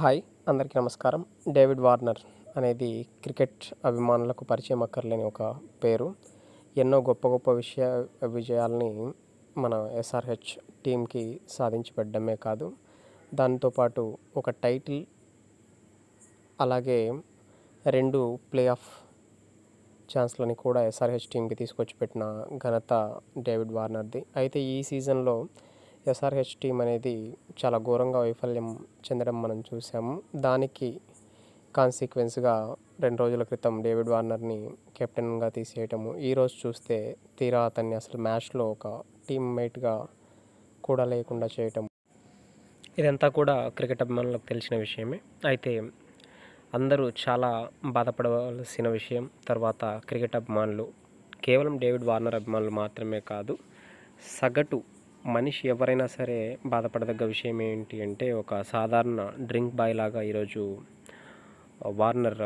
Hi అందరికీ నమస్కారం. David Warner అనేది క్రికెట్ అభిమానులకు పరిచయం అక్కర్లేని ఒక పేరు. ఎన్నో గొప్ప గొప్ప విషయ విజయాల్ని మన ఎస్ఆర్హెచ్ టీంకి సాధించి పెట్టడమే కాదు దాంతోపాటు ఒక టైటిల్ అలాగే రెండు ప్లే ఆఫ్ ఛాన్స్లని కూడా ఎస్ఆర్హెచ్ టీంకి తీసుకొచ్చి పెట్టిన ఘనత డేవిడ్ వార్నర్ది. అయితే ఈ సీజన్లో ఎస్ఆర్హెచ్ టీం అనేది చాలా ఘోరంగా వైఫల్యం చెందడం మనం చూసాము. దానికి కాన్సిక్వెన్స్గా రెండు రోజుల క్రితం డేవిడ్ వార్నర్ని కెప్టెన్గా తీసేయటము. ఈరోజు చూస్తే తీరా అతన్ని అసలు మ్యాచ్లో ఒక టీమ్మేట్గా కూడా లేకుండా చేయటం ఇదంతా కూడా క్రికెట్ అభిమానులకు తెలిసిన విషయమే. అయితే అందరూ చాలా బాధపడవలసిన విషయం తర్వాత క్రికెట్ అభిమానులు కేవలం డేవిడ్ వార్నర్ అభిమానులు మాత్రమే కాదు సగటు మనిషి ఎవరైనా సరే బాధపడదగ్గ విషయం ఏంటి అంటే ఒక సాధారణ డ్రింక్ బాయ్ లాగా ఈరోజు వార్నర్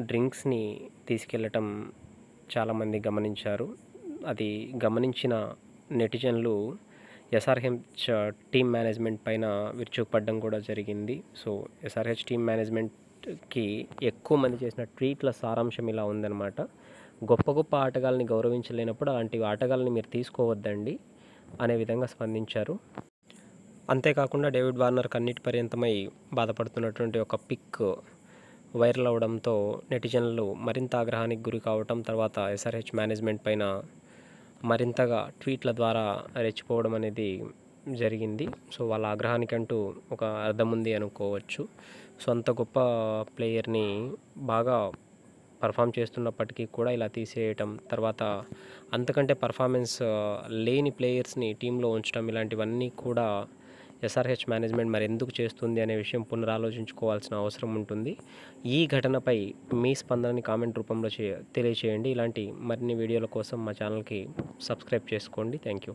డ్రింక్స్ని తీసుకెళ్ళటం చాలామంది గమనించారు. అది గమనించిన నెటిజన్లు ఎస్ఆర్హెచ్ టీమ్ మేనేజ్మెంట్ పైన విరుచుకుపడడం కూడా జరిగింది. సో ఎస్ఆర్హెచ్ టీమ్ మేనేజ్మెంట్కి ఎక్కువ మంది చేసిన ట్వీట్ల సారాంశం ఇలా ఉందన్నమాట. గొప్ప గొప్ప ఆటగాళ్ళని గౌరవించలేనప్పుడు అలాంటి ఆటగాళ్ళని మీరు తీసుకోవద్దండి. అనే విధంగా స్పందించారు. అంతేకాకుండా డేవిడ్ వార్నర్ కన్నిటి పర్యంతమై బాధపడుతున్నటువంటి ఒక పిక్ వైరల్ అవడంతో నెటిజన్లు మరింత ఆగ్రహానికి గురి కావటం తర్వాత ఎస్ఆర్హెచ్ మేనేజ్మెంట్ పైన మరింతగా ట్వీట్ల ద్వారా రెచ్చిపోవడం అనేది జరిగింది. సో వాళ్ళ ఆగ్రహానికంటూ ఒక అర్థం ఉంది అనుకోవచ్చు. సో అంత గొప్ప ప్లేయర్ని బాగా పర్ఫామ్ చేస్తున్నప్పటికీ కూడా ఇలా తీసేయటం తర్వాత అంతకంటే పర్ఫార్మెన్స్ లేని ప్లేయర్స్ని టీంలో ఉంచడం ఇలాంటివన్నీ కూడా ఎస్ఆర్హెచ్ మేనేజ్మెంట్ మరి ఎందుకు చేస్తుంది అనే విషయం పునరాలోచించుకోవాల్సిన అవసరం ఉంటుంది. ఈ ఘటనపై మీ స్పందనని కామెంట్ రూపంలో చే తెలియచేయండి. ఇలాంటి మరిన్ని వీడియోల కోసం మా ఛానల్కి సబ్స్క్రైబ్ చేసుకోండి. Thank you